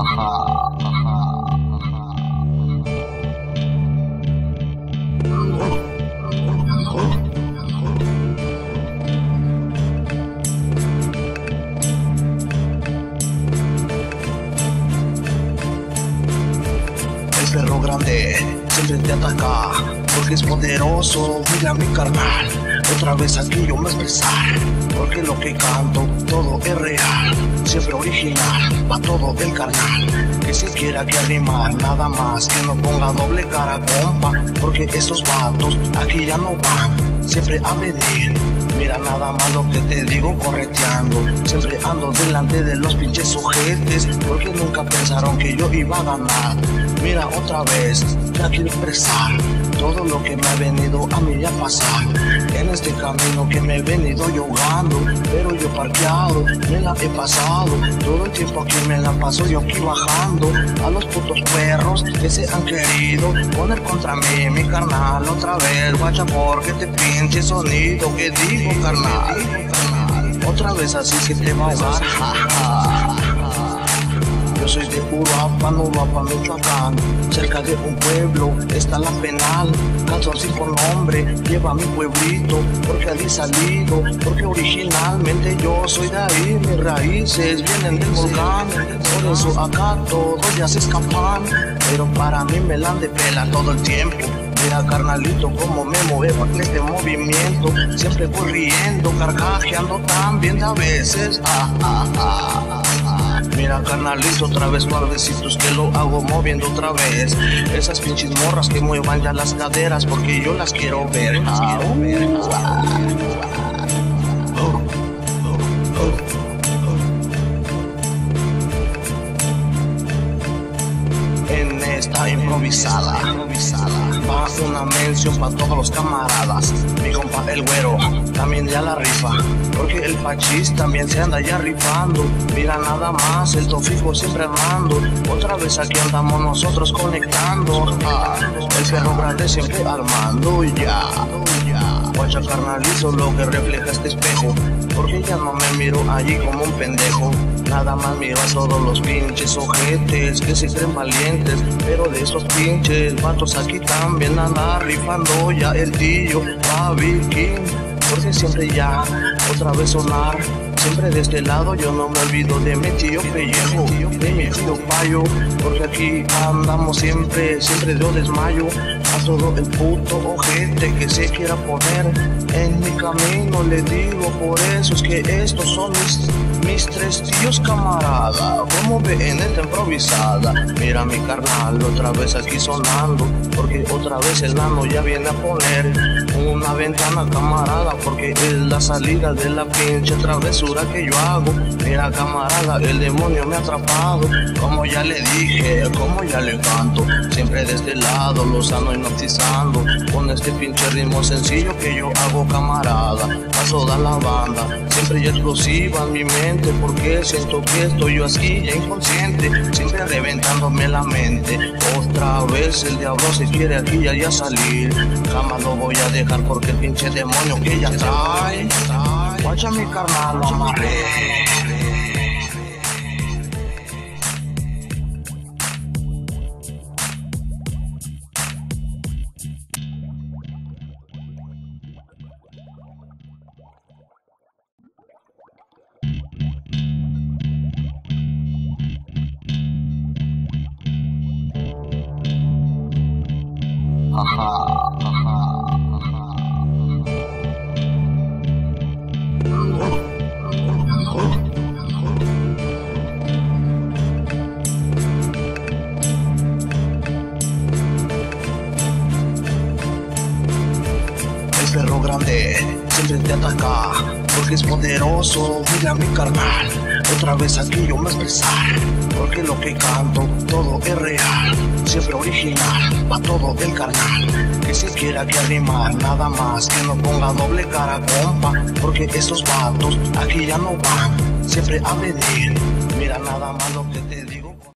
El perro grande siempre te ataca porque es poderoso. Mira mi carnal, otra vez aquí yo me expresar. Porque lo que canto todo es real, siempre original, va todo el carnal. Que si quiera que animar, nada más que no ponga doble cara, compa. Porque estos vatos aquí ya no van, siempre a medir. Mira nada más lo que te digo correteando. Siempre ando delante de los pinches sujetes. Porque nunca pensaron que yo iba a ganar. Mira otra vez, ya quiero expresar todo lo que me ha venido a mí a pasar. En este camino que me he venido yogando, pero yo parqueado, me la he pasado. Todo el tiempo aquí me la paso yo aquí bajando. A los putos perros que se han querido poner contra mí, mi carnal, otra vez, guacha, porque te pinche sonido que digo, carnal. Otra vez así que te va a ahogar. Yo soy de Uruapan, Uruapan, Michoacán. Cerca de un pueblo está la penal. Canto así por nombre, lleva mi pueblito. Porque allí salido, porque originalmente yo soy de ahí. Mis raíces vienen del volcán. Por eso acá todos ya se escapan. Pero para mí me la han de pela todo el tiempo. Mira carnalito como me muevo en este movimiento Siempre voy riendo, carcajeando también a veces ah, ah, ah, Mira carnalito otra vez suavecitos que lo hago moviendo otra vez. Esas pinches morras que muevan ya las caderas porque yo las quiero ver, las quiero ver en esta improvisada. Va una mención para todos los camaradas. Mi compa el güero también ya la rifa. Porque el pachis también se anda ya rifando. Mira nada más, el tofijo siempre armando. Otra vez aquí andamos nosotros conectando. Ah, el perro grande siempre armando ya. Guacha carnalizo lo que refleja este espejo. Porque ya no me miro allí como un pendejo. Nada más miro a todos los pinches ojetes que se creen valientes. Pero de esos pinches vatos aquí también anda rifando ya el tío Baby King. Porque siempre ya otra vez sonar. Siempre de este lado yo no me olvido de mi tío Pellejo, de mi tío Payo, porque aquí andamos siempre, siempre yo desmayo a todo el puto ojete que se quiera poner en mi camino. Le digo por eso es que estos son mis, mis tres tíos camarada. Como ven esta improvisada, mira mi carnal otra vez aquí sonando, porque otra vez el nano ya viene a poner una ventana camarada, porque es la salida de la pinche travesura que yo hago. Mira camarada, el demonio me ha atrapado. Como ya le dije, como ya le canto. Siempre de este lado lo sano hipnotizando. Con este pinche ritmo sencillo que yo hago camarada. A toda la banda, siempre ya explosiva en mi mente. Porque siento que estoy yo así ya inconsciente. Siempre reventándome la mente. Otra vez el diablo se quiere aquí ya, ya salir. Jamás lo voy a dejar porque el pinche demonio que ya trae. Guacha mi carnal, lo amarré. El perro grande siempre te ataca porque es poderoso. Mira mi carnal, otra vez aquí yo me expresar. Porque lo que canto todo es real, siempre original, va todo el carnal. Que si quiera que animar, nada más que no ponga doble cara, compa. Porque esos vatos aquí ya no van, siempre a medir. Mira nada más lo que te digo.